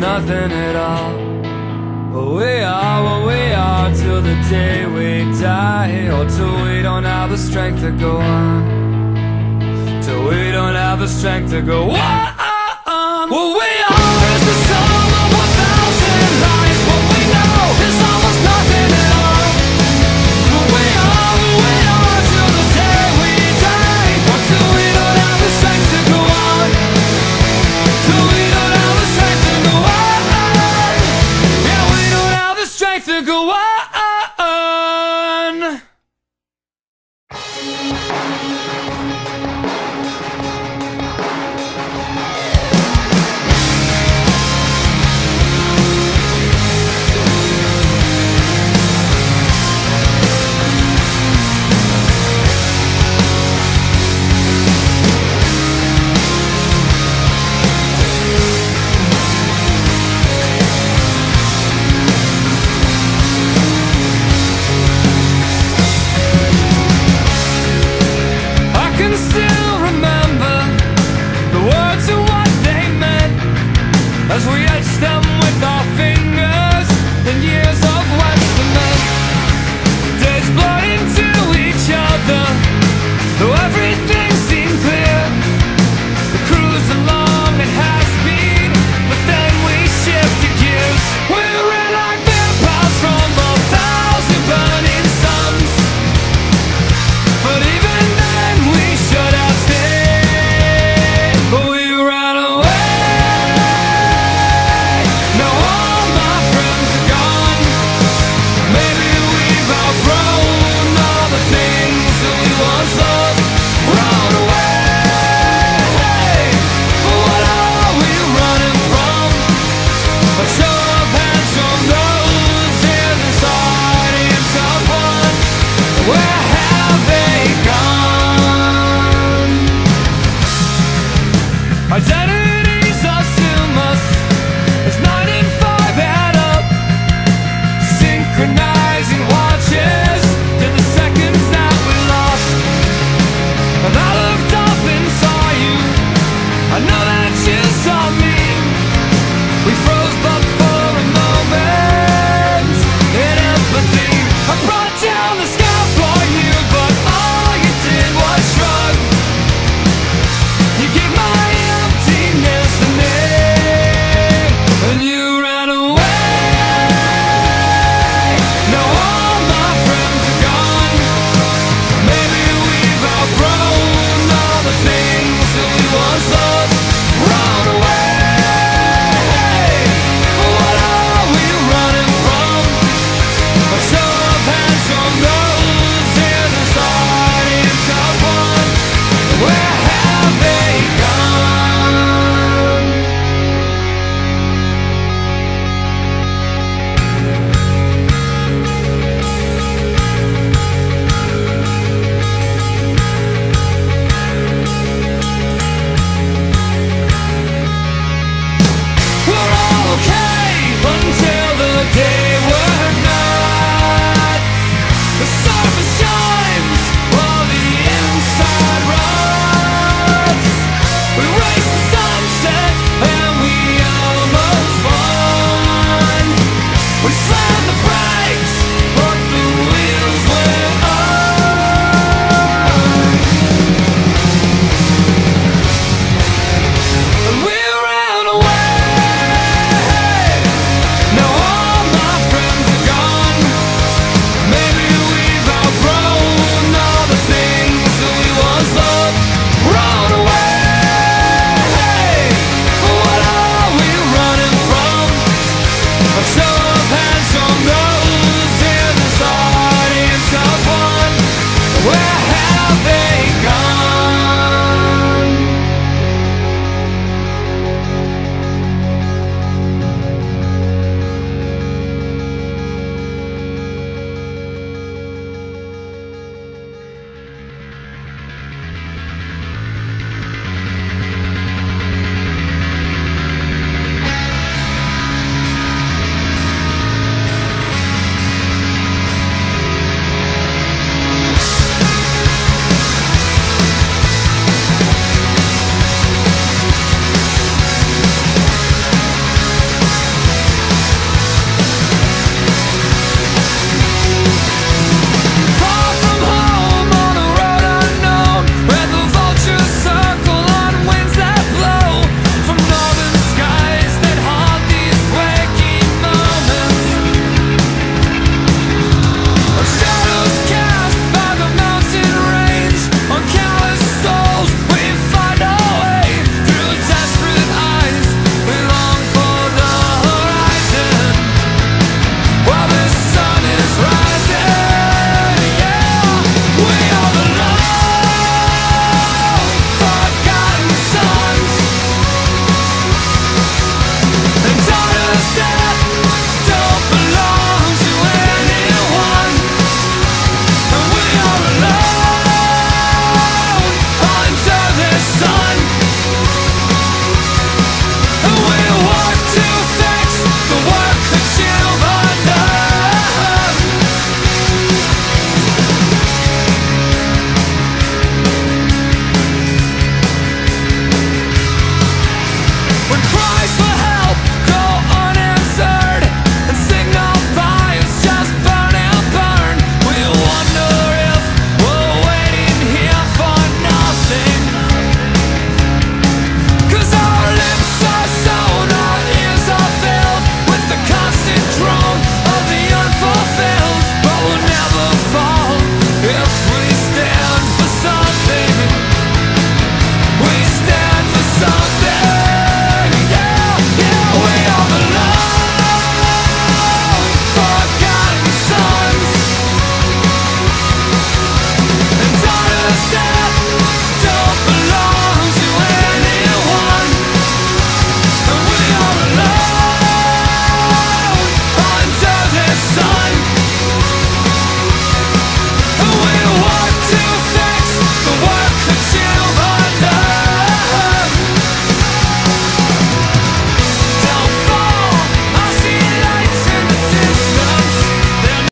nothing at all. But we are, what we are, till the day we die, or till we don't have the strength to go on. Till we don't have the strength to go on. Once